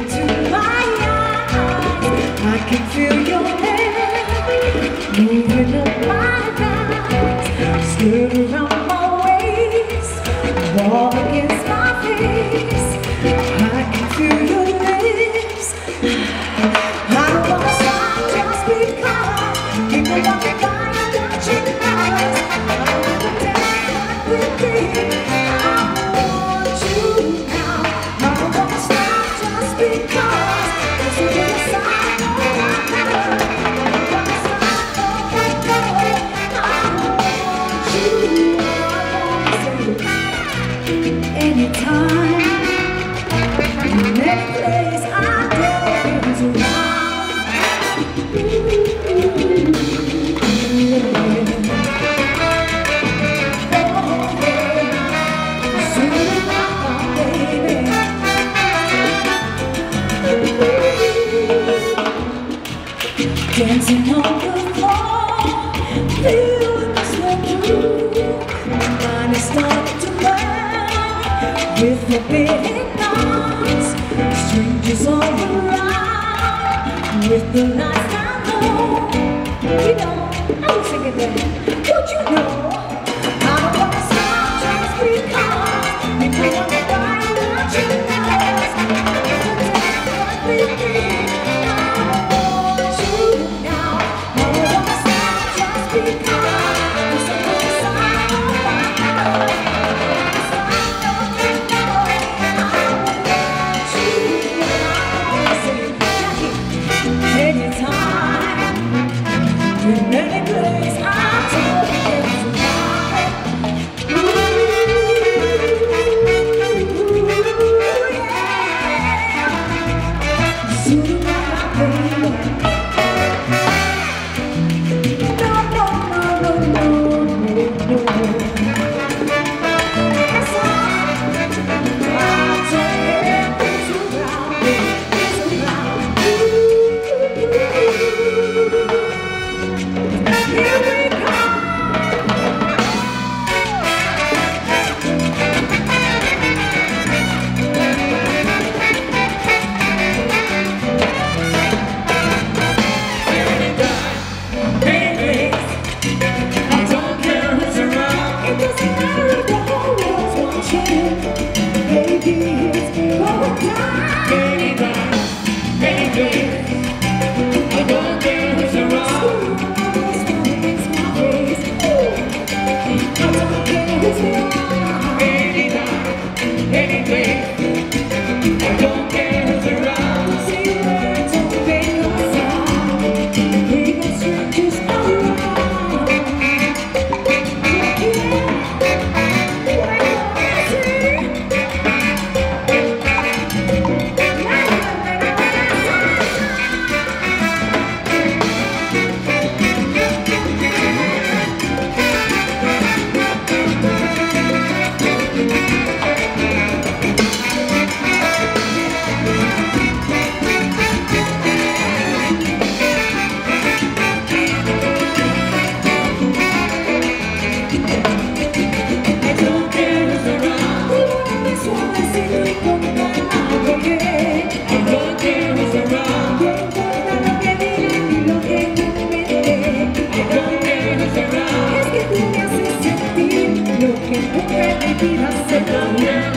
into my eyes. I can feel. Dancing on the floor, feeling to burn with. Strangers all around with the lights down low. You know, I'm singing that. Yeah. Eu quem não quer viver a ser Porque